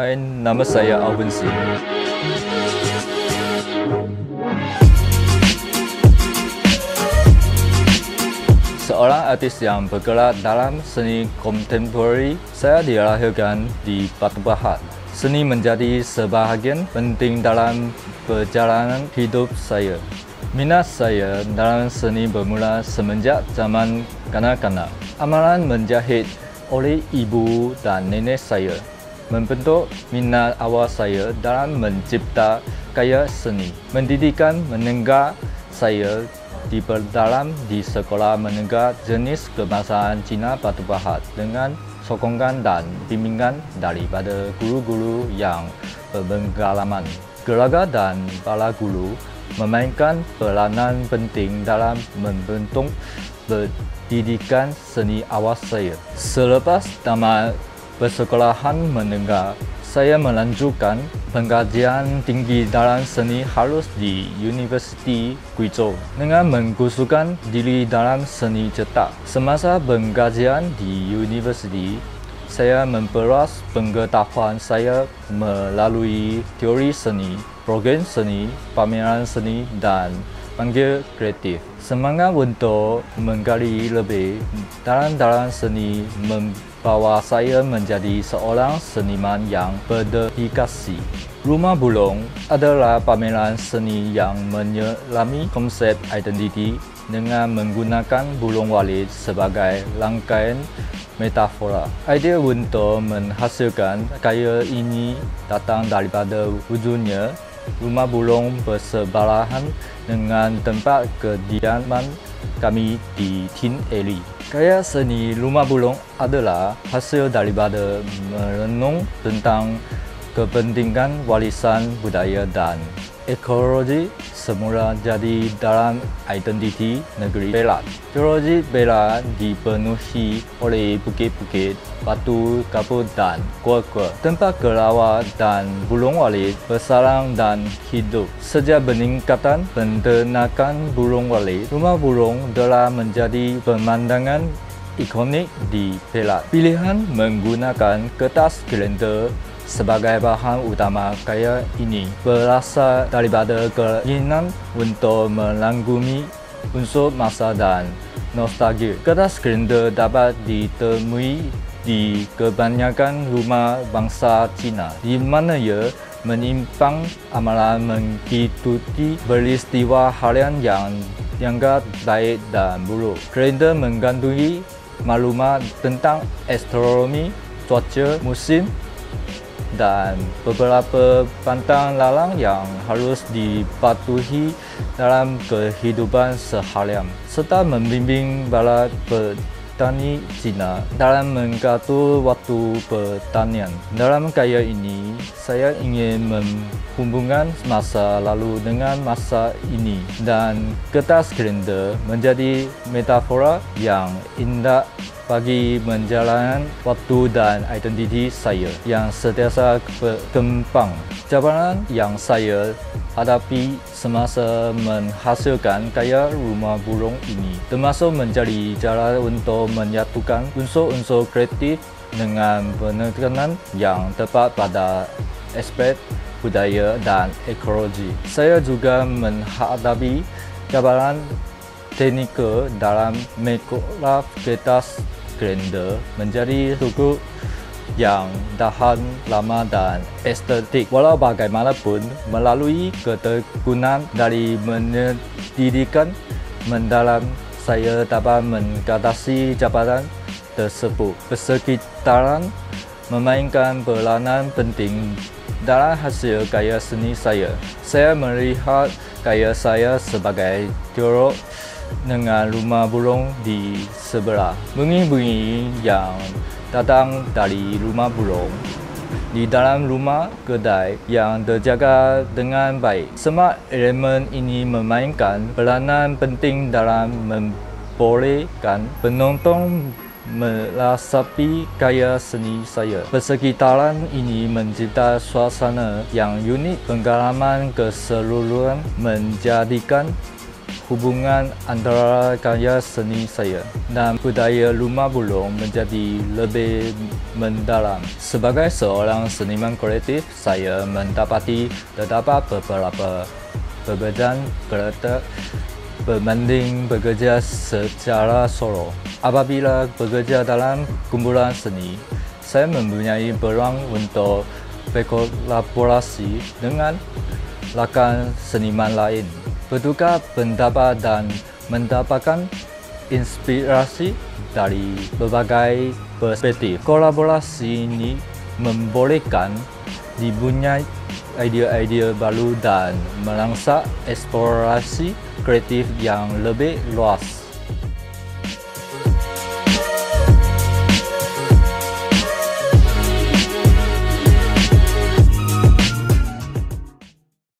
Hai, nama saya Alvin Sim. Seorang artis yang bergerak dalam seni kontemporari, saya dilahirkan di Batu Pahat. Seni menjadi sebahagian penting dalam perjalanan hidup saya. Minat saya dalam seni bermula semenjak zaman kanak-kanak. Amalan menjahit oleh ibu dan nenek saya membentuk minat awal saya dalam mencipta karya seni. Pendidikan menengah saya di berdalam di sekolah menengah jenis kebangsaan Cina Batu Pahat dengan sokongan dan bimbingan daripada guru-guru yang berpengalaman. Gelaga dan bala guru memainkan peranan penting dalam membentuk pendidikan seni awal saya. Selepas tamat persekolahan menengah, saya melanjutkan pengkajian tinggi dalam seni halus di Universiti Guizhou dengan mengkhususkan diri dalam seni cetak. Semasa pengkajian di universiti, saya memperas pengetahuan saya melalui teori seni, program seni, pameran seni dan panggil kreatif. Semangat untuk menggali lebih dalam-dalam seni membawa saya menjadi seorang seniman yang berdedikasi. Rumah Bulong adalah pameran seni yang menyelami konsep identiti dengan menggunakan bulung walid sebagai rangkaian metafora. Idea untuk menghasilkan karya ini datang daripada wujudnya rumah bulung bersebelahan dengan tempat kediaman kami di Tin Alley. Karya seni Rumah Bulung adalah hasil daripada merenung tentang kepentingan warisan budaya dan ekologi semula jadi dalam identiti negeri Perak. Geologi Perak dipenuhi oleh bukit-bukit, batu kapur dan gua-gua. Tempat kelawar dan burung walit bersarang dan hidup. Sejak peningkatan penternakan burung walit, rumah burung telah menjadi pemandangan ikonik di Perak. Pilihan menggunakan kertas kalender sebagai bahan utama karya ini berasal daripada keinginan untuk melangkumi unsur masa dan nostalgia. Kertas kalender dapat ditemui di kebanyakan rumah bangsa Cina di mana ia menyimpang amalan mengikuti peristiwa harian yang dianggap baik dan buruk. Kalender mengandungi maklumat tentang astronomi, cuaca, musim, dan beberapa pantang lalang yang harus dipatuhi dalam kehidupan seharian serta membimbing bala petani Cina dalam mengatur waktu pertanian. Dalam karya ini, saya ingin menghubungkan masa lalu dengan masa ini dan kertas kalender menjadi metafora yang indah bagi menjalankan waktu dan identiti saya yang sentiasa berkembang. Cabaran yang saya hadapi semasa menghasilkan karya rumah burung ini termasuk mencari cara untuk menyatukan unsur-unsur kreatif dengan penekanan yang tepat pada aspek budaya dan ekologi. Saya juga menghadapi cabaran teknikal dalam mengolah kertas kalender menjadi suku yang tahan lama dan estetik. Walau bagaimanapun, melalui ketekunan dari pendidikan mendalam, saya dapat mengatasi jabatan tersebut. Persekitaran memainkan peranan penting dalam hasil karya seni saya. Saya melihat karya saya sebagai teolog dengan rumah burung di sebelah. Bunyi-bunyi yang datang dari rumah burung di dalam rumah kedai yang terjaga dengan baik. Semua elemen ini memainkan peranan penting dalam membolehkan penonton merasapi karya seni saya. Persekitaran ini mencipta suasana yang unik pengalaman keseluruhan menjadikan hubungan antara karya seni saya dan budaya rumah bulung menjadi lebih mendalam. Sebagai seorang seniman kreatif, saya mendapati terdapat beberapa perbezaan berada berbanding bekerja secara solo. Apabila bekerja dalam kumpulan seni, saya mempunyai peluang untuk berkolaborasi dengan rakan seniman lain bertukar pendapat dan mendapatkan inspirasi dari berbagai perspektif. Kolaborasi ini membolehkan dibunyai idea-idea baru dan melangsak eksplorasi kreatif yang lebih luas.